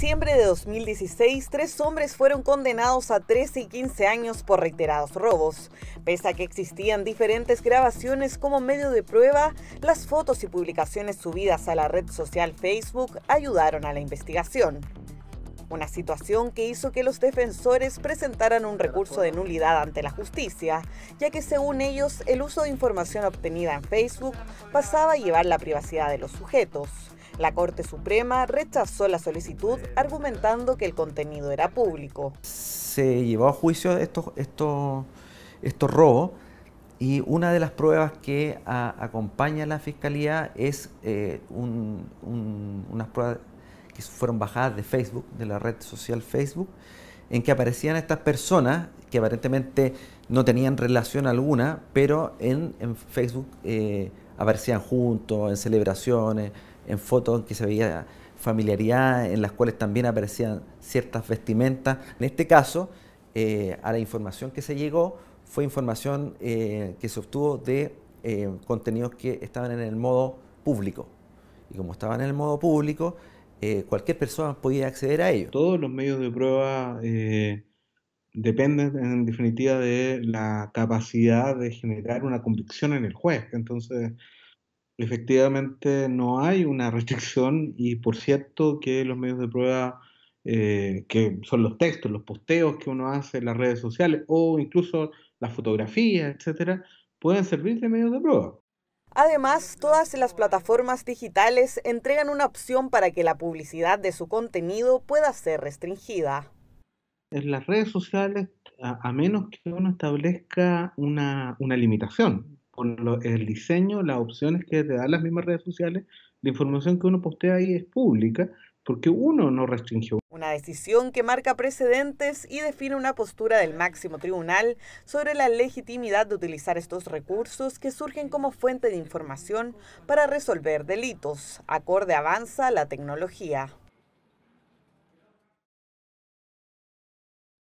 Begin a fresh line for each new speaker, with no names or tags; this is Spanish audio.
diciembre de 2016, tres hombres fueron condenados a 13 y 15 años por reiterados robos. Pese a que existían diferentes grabaciones como medio de prueba, las fotos y publicaciones subidas a la red social Facebook ayudaron a la investigación. Una situación que hizo que los defensores presentaran un recurso de nulidad ante la justicia, ya que según ellos el uso de información obtenida en Facebook pasaba a llevar la privacidad de los sujetos. La Corte Suprema rechazó la solicitud argumentando que el contenido era público.
Se llevó a juicio estos, estos, estos robos y una de las pruebas que acompaña a la Fiscalía es eh, unas pruebas que fueron bajadas de Facebook, de la red social Facebook, en que aparecían estas personas que aparentemente no tenían relación alguna, pero en, Facebook eh, aparecían juntos, en celebraciones, en fotos en que se veía familiaridad, en las cuales también aparecían ciertas vestimentas. En este caso, eh, a la información que se llegó fue información eh, que se obtuvo de eh, contenidos que estaban en el modo público. Y como estaban en el modo público, cualquier persona podía acceder a ellos.
Todos los medios de prueba dependen en definitiva de la capacidad de generar una convicción en el juez. Entonces, efectivamente no hay una restricción y por cierto que los medios de prueba, eh, que son los textos, los posteos que uno hace en las redes sociales o incluso las fotografías, etcétera, pueden servir de medios de prueba.
Además, todas las plataformas digitales entregan una opción para que la publicidad de su contenido pueda ser restringida.
En las redes sociales, a, menos que uno establezca una, una limitación, con el diseño, las opciones que te dan las mismas redes sociales, la información que uno postea ahí es pública porque uno no restringió.
Una decisión que marca precedentes y define una postura del máximo tribunal sobre la legitimidad de utilizar estos recursos que surgen como fuente de información para resolver delitos. Acorde avanza la tecnología.